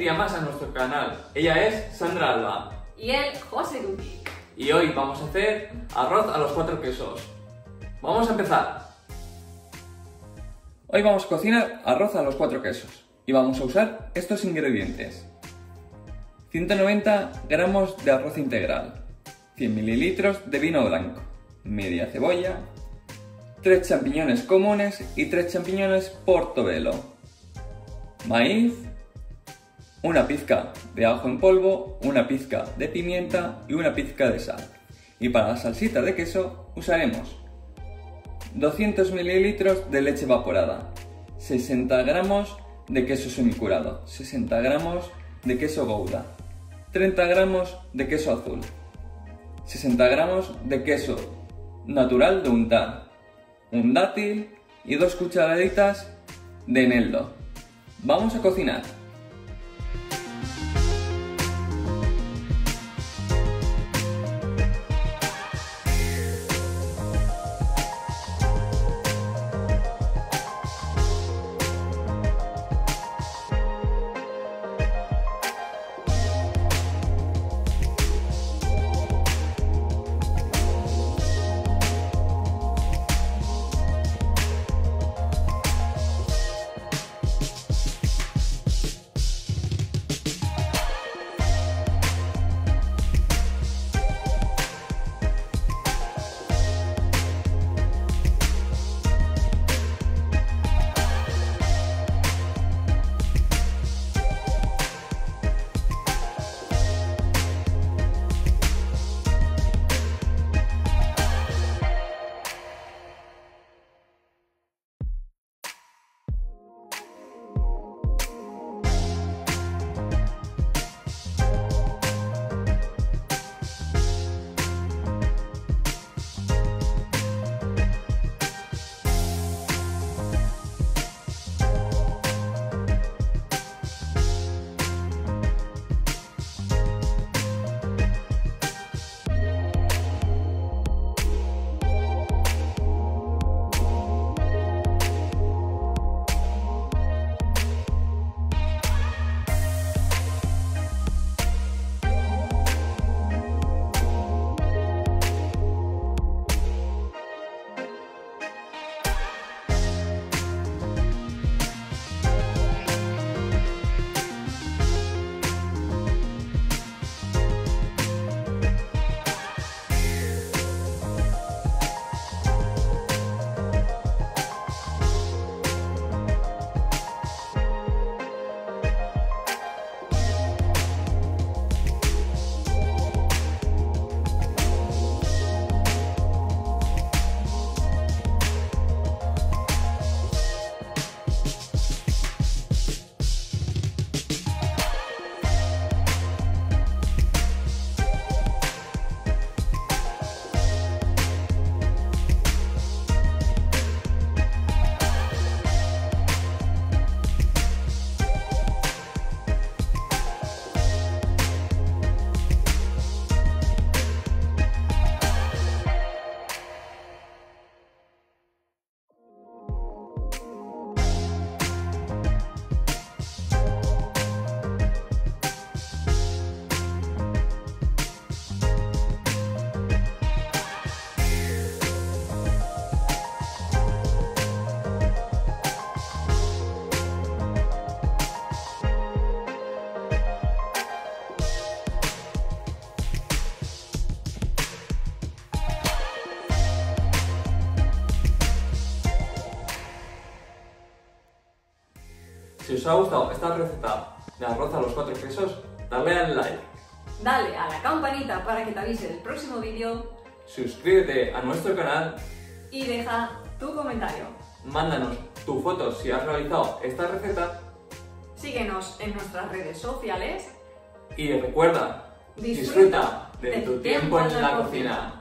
día más a nuestro canal. Ella es Sandra Alba. Y él, José Duki. Y hoy vamos a hacer arroz a los cuatro quesos. Vamos a empezar. Hoy vamos a cocinar arroz a los cuatro quesos. Y vamos a usar estos ingredientes. 190 gramos de arroz integral. 100 mililitros de vino blanco. Media cebolla. 3 champiñones comunes y 3 champiñones portobello. Maíz, una pizca de ajo en polvo, una pizca de pimienta y una pizca de sal. Y para la salsita de queso usaremos 200 mililitros de leche evaporada, 60 gramos de queso semicurado, 60 gramos de queso gouda, 30 gramos de queso azul, 60 gramos de queso natural de untar, un dátil y dos cucharaditas de eneldo. Vamos a cocinar. Si os ha gustado esta receta de arroz a los cuatro quesos, dale al like. Dale a la campanita para que te avise del próximo vídeo Suscríbete a nuestro canal, y deja tu comentario. mándanos tu foto si has realizado esta receta Síguenos en nuestras redes sociales. y recuerda, Disfruta disfruta de tu tiempo en la cocina.